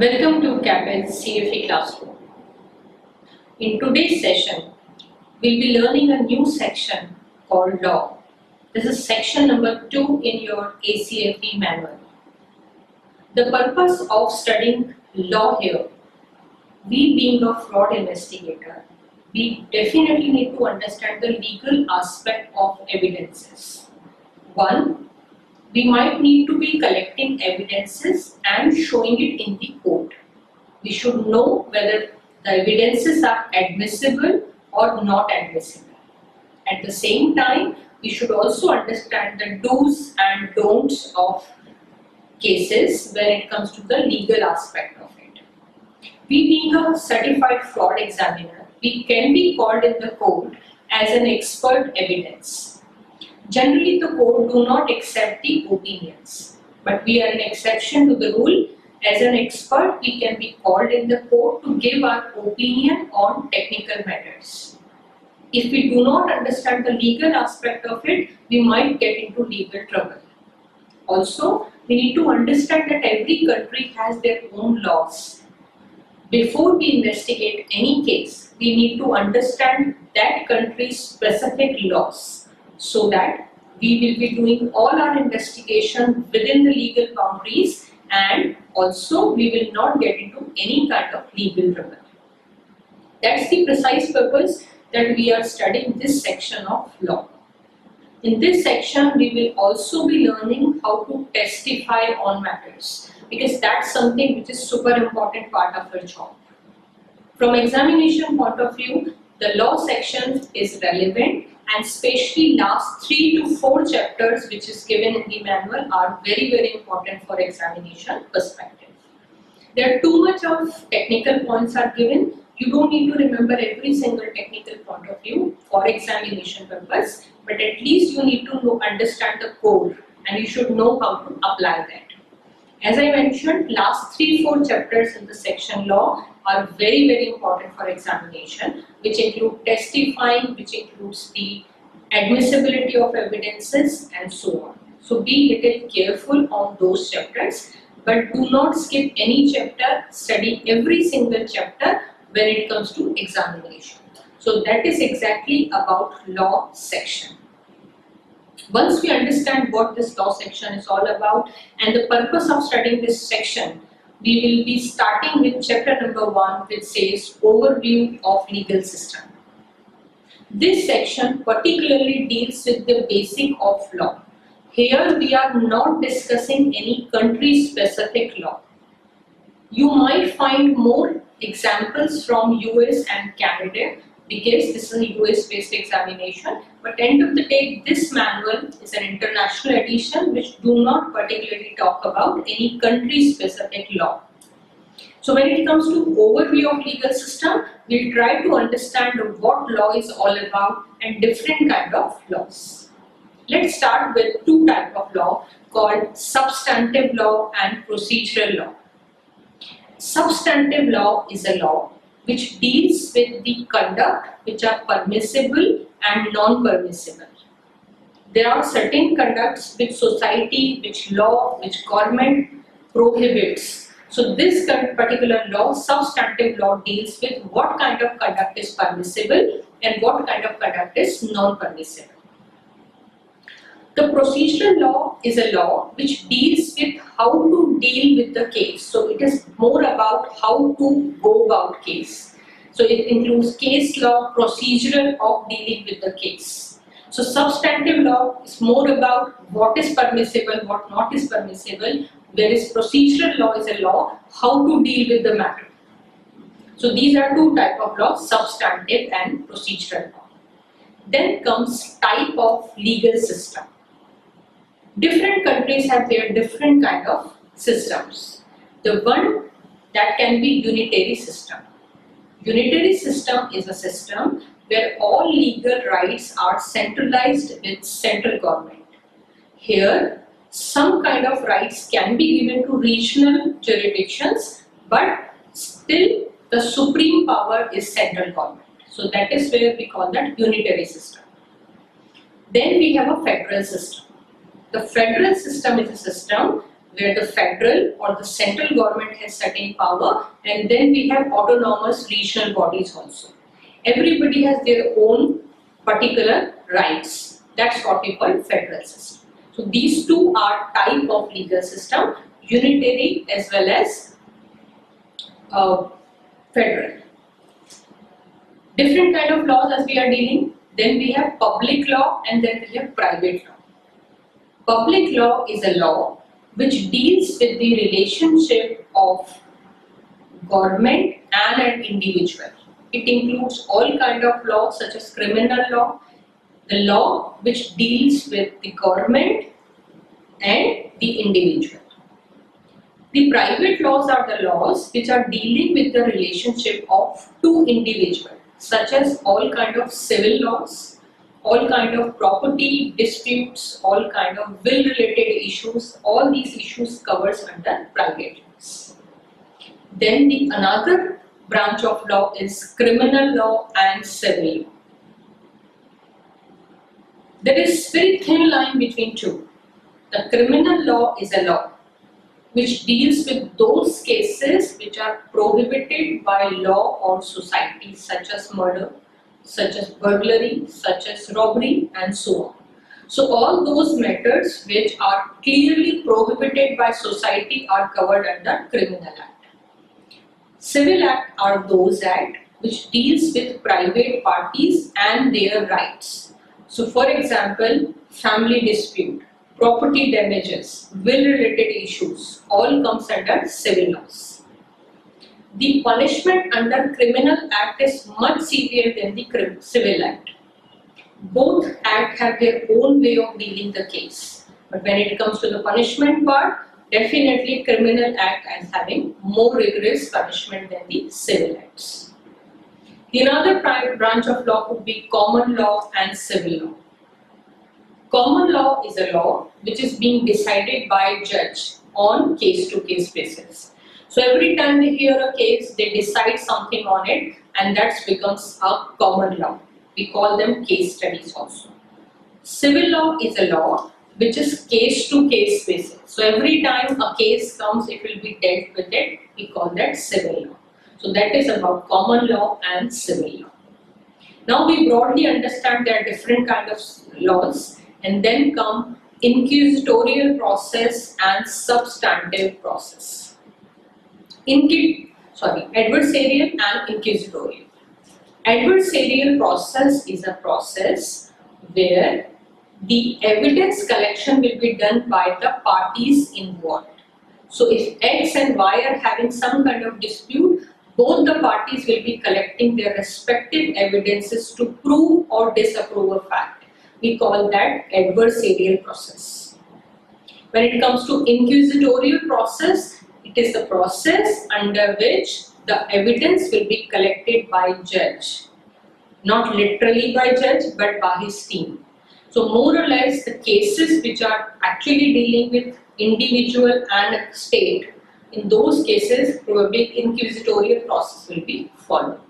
Welcome to KAPP Edge's CFE classroom. In today's session, we'll be learning a new section called Law. This is section number 2 in your ACFE manual. The purpose of studying law here, we being a fraud investigator, we definitely need to understand the legal aspect of evidences. One, we might need to be collecting evidences and showing it in the court. We should know whether the evidences are admissible or not admissible. At the same time, we should also understand the do's and don'ts of cases when it comes to the legal aspect of it. We being a certified fraud examiner, we can be called in the court as an expert evidence Generally, the court do not accept the opinions, but we are an exception to the rule. As an expert, we can be called in the court to give our opinion on technical matters. If we do not understand the legal aspect of it, we might get into legal trouble. Also, we need to understand that every country has their own laws. Before we investigate any case, we need to understand that country's specific laws so that we will be doing all our investigation within the legal boundaries and also we will not get into any kind of legal trouble. That's the precise purpose that we are studying this section of law. In this section, we will also be learning how to testify on matters because that's something which is super important part of your job. From examination point of view, the law section is relevant and especially last three to four chapters which is given in the manual are very very important for examination perspective. There are too much of technical points are given. You don't need to remember every single technical point of view for examination purpose, but at least you need to know, understand the core and you should know how to apply that. As I mentioned, last three, four chapters in the section law are very, very important for examination, which include testifying, which includes the admissibility of evidences and so on. So be little careful on those chapters, but do not skip any chapter, study every single chapter when it comes to examination. So that is exactly about law section. Once we understand what this law section is all about and the purpose of studying this section, we will be starting with chapter number 1 which says overview of legal system. This section particularly deals with the basic of law. Here we are not discussing any country specific law. You might find more examples from US and Canada because this is a US based examination but end of the day this manual is an international edition which do not particularly talk about any country specific law. So when it comes to overview of legal system, we'll try to understand what law is all about and different kind of laws. Let's start with two type of law called substantive law and procedural law. Substantive law is a law which deals with the conduct which are permissible and non-permissible. There are certain conducts which society, which law, which government prohibits. So this particular law, substantive law deals with what kind of conduct is permissible and what kind of conduct is non-permissible. The procedural law is a law which deals with how to deal with the case. So it is more about how to go about case. So it includes case law, procedural of dealing with the case. So substantive law is more about what is permissible, what not is permissible, whereas procedural law is a law how to deal with the matter. So these are two type of law, substantive and procedural law. Then comes type of legal system. Different countries have their different kind of systems. The one that can be unitary system. Unitary system is a system where all legal rights are centralized with central government. Here, some kind of rights can be given to regional jurisdictions, but still the supreme power is central government. So that is where we call that unitary system. Then we have a federal system. The federal system is a system where the federal or the central government has certain power and then we have autonomous regional bodies also. Everybody has their own particular rights. That's what we call federal system. So these two are type of legal system, unitary as well as uh, federal. Different kind of laws as we are dealing. Then we have public law and then we have private law. Public law is a law which deals with the relationship of government and an individual. It includes all kind of laws such as criminal law, the law which deals with the government and the individual. The private laws are the laws which are dealing with the relationship of two individuals such as all kind of civil laws, all kind of property disputes, all kind of will related issues, all these issues covers under private laws. Then the another branch of law is criminal law and civil law. There is very thin line between two. The criminal law is a law which deals with those cases which are prohibited by law or society such as murder, such as burglary, such as robbery and so on. So all those matters which are clearly prohibited by society are covered under Criminal Act. Civil Act are those act which deals with private parties and their rights. So for example, family dispute, property damages, will related issues all comes under civil laws. The punishment under criminal act is much severe than the civil act. Both act have their own way of dealing the case. But when it comes to the punishment part, definitely criminal act as having more rigorous punishment than the civil acts. The another branch of law would be common law and civil law. Common law is a law which is being decided by judge on case-to-case -case basis. So every time they hear a case, they decide something on it and that becomes a common law. We call them case studies also. Civil law is a law which is case-to-case basis. So every time a case comes, it will be dealt with it. We call that civil law. So that is about common law and civil law. Now we broadly understand there are different kind of laws and then come inquisitorial process and substantive process. Inqui sorry, adversarial and inquisitorial. Adversarial process is a process where the evidence collection will be done by the parties involved. So if X and Y are having some kind of dispute, both the parties will be collecting their respective evidences to prove or disapprove a fact we call that adversarial process. When it comes to inquisitorial process, is the process under which the evidence will be collected by judge. Not literally by judge, but by his team. So more or less the cases which are actually dealing with individual and state, in those cases probably inquisitorial process will be followed.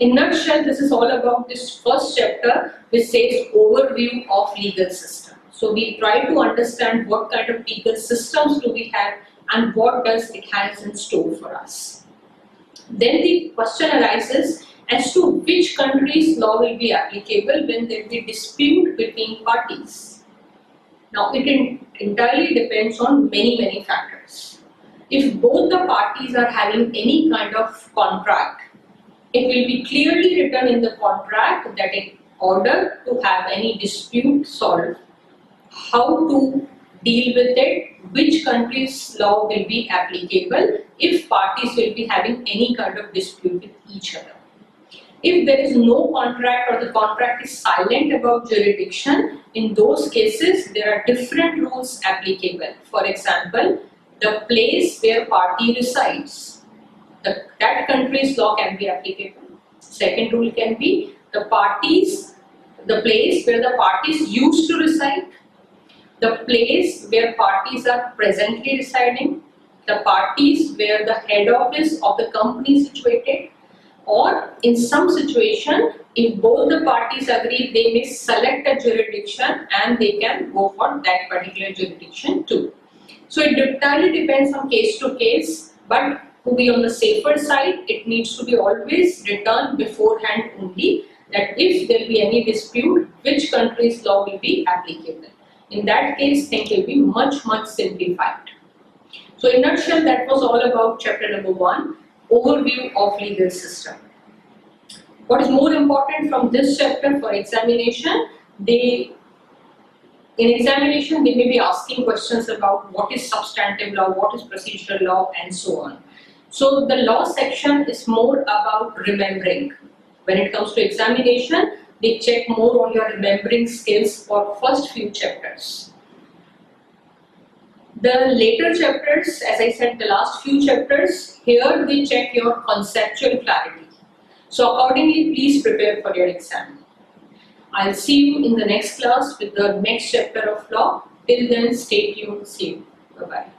In nutshell, this is all about this first chapter which says overview of legal system. So we try to understand what kind of legal systems do we have and what does it has in store for us. Then the question arises as to which country's law will be applicable when there will be dispute between parties. Now it entirely depends on many many factors. If both the parties are having any kind of contract it will be clearly written in the contract that in order to have any dispute solved, how to deal with it, which country's law will be applicable if parties will be having any kind of dispute with each other. If there is no contract or the contract is silent about jurisdiction, in those cases there are different rules applicable. For example, the place where party resides the, that country's law can be applicable. Second rule can be the parties, the place where the parties used to reside, the place where parties are presently residing, the parties where the head office of the company is situated, or in some situation, if both the parties agree, they may select a jurisdiction and they can go for that particular jurisdiction too. So it entirely depends on case to case, but to be on the safer side, it needs to be always written beforehand only that if there will be any dispute, which country's law will be applicable. In that case, things will be much, much simplified. So in nutshell, that was all about chapter number one, overview of legal system. What is more important from this chapter for examination, they in examination they may be asking questions about what is substantive law, what is procedural law and so on. So the law section is more about remembering. When it comes to examination, they check more on your remembering skills for first few chapters. The later chapters, as I said, the last few chapters, here they check your conceptual clarity. So accordingly, please prepare for your exam. I'll see you in the next class with the next chapter of law. Till then, stay tuned. See you. Bye-bye.